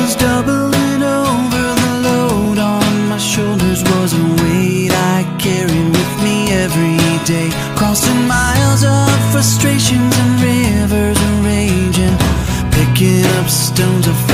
was doubling over the load on my shoulders. Was a weight I carried with me every day. Crossing miles of frustrations and rivers and raging. Picking up stones of